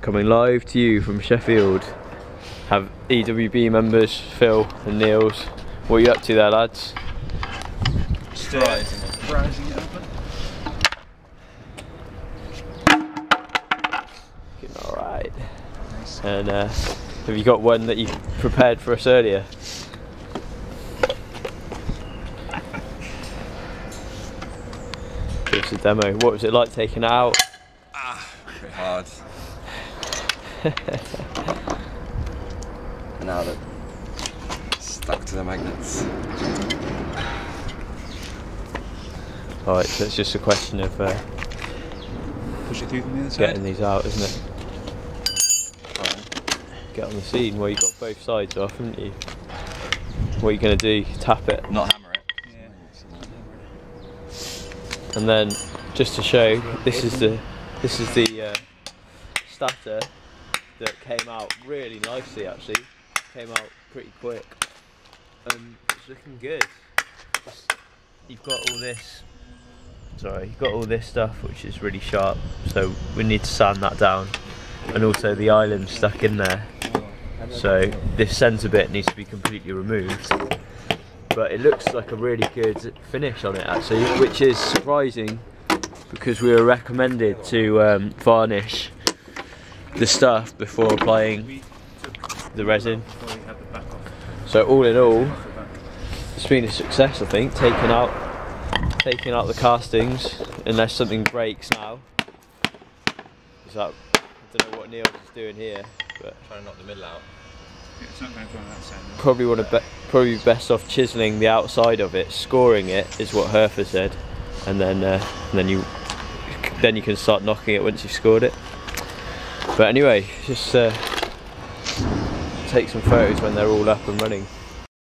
coming live to you from Sheffield. Have EWB members Phil and Niels. What are you up to there, lads? Browsing it open. All right. Nice. And uh, have you got one that you prepared for us earlier? Give us a demo. What was it like taking it out? bit hard. now that stuck to the magnets. Alright, so it's just a question of uh, Push it through from the other side. getting these out, isn't it? Get on the scene. Well, you've got both sides off, haven't you? What are you going to do? Tap it. Not hammer it. Yeah. And then, just to show, this is the this is the uh, stator that came out really nicely. Actually, came out pretty quick. Um, it's looking good. You've got all this. Sorry, you've got all this stuff which is really sharp. So we need to sand that down, and also the island stuck in there. So this centre bit needs to be completely removed. But it looks like a really good finish on it actually, which is surprising because we were recommended to um, varnish the stuff before applying the resin. before we had the back off. So all in all, off the back. it's been a success I think, taking out taking out the castings unless something breaks now. Is that I don't know what Neil is doing here, but Trying to knock the middle out. Yeah, it's not going to go on that side. though. probably want to be, probably best off chiseling the outside of it, scoring it is what Herfer said, and then uh, and then you then you can start knocking it once you've scored it. But anyway, just uh, take some photos when they're all up and running.